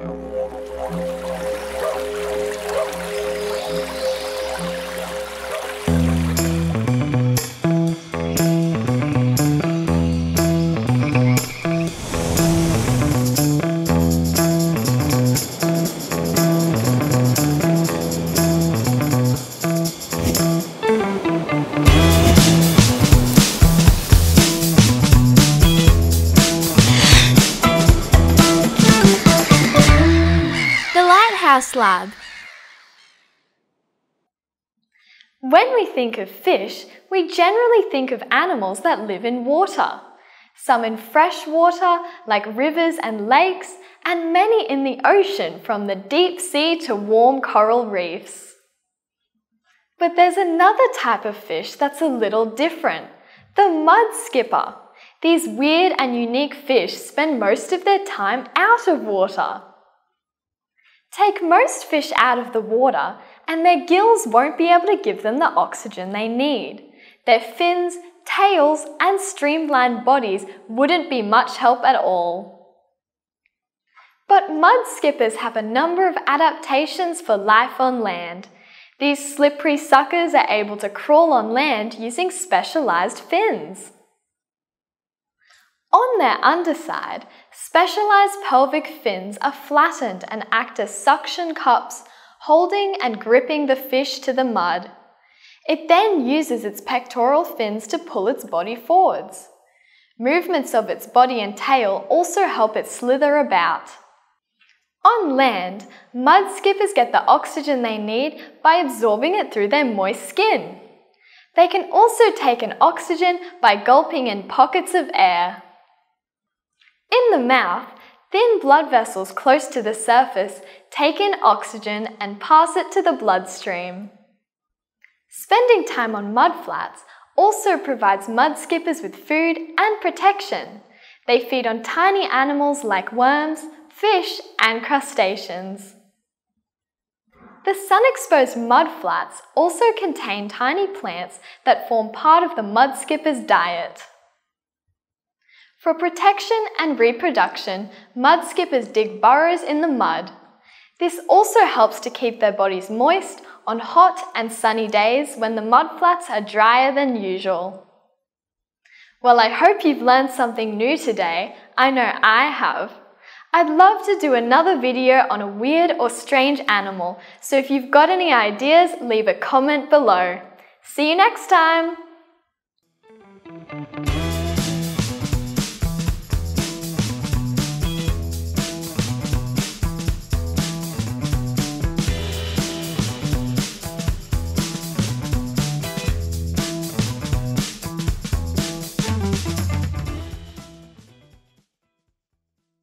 The Lab. When we think of fish, we generally think of animals that live in water. Some in fresh water, like rivers and lakes, and many in the ocean, from the deep sea to warm coral reefs. But there's another type of fish that's a little different the mud skipper. These weird and unique fish spend most of their time out of water. Take most fish out of the water, and their gills won't be able to give them the oxygen they need. Their fins, tails, and streamlined bodies wouldn't be much help at all. But mud skippers have a number of adaptations for life on land. These slippery suckers are able to crawl on land using specialized fins. On their underside, specialized pelvic fins are flattened and act as suction cups, holding and gripping the fish to the mud. It then uses its pectoral fins to pull its body forwards. Movements of its body and tail also help it slither about. On land, mud skippers get the oxygen they need by absorbing it through their moist skin. They can also take in oxygen by gulping in pockets of air. In the mouth, thin blood vessels close to the surface take in oxygen and pass it to the bloodstream. Spending time on mudflats also provides mud skippers with food and protection. They feed on tiny animals like worms, fish, and crustaceans. The sun-exposed mudflats also contain tiny plants that form part of the mud skipper's diet. For protection and reproduction, mud skippers dig burrows in the mud. This also helps to keep their bodies moist on hot and sunny days when the mudflats are drier than usual. Well, I hope you've learned something new today. I know I have. I'd love to do another video on a weird or strange animal, so if you've got any ideas, leave a comment below. See you next time!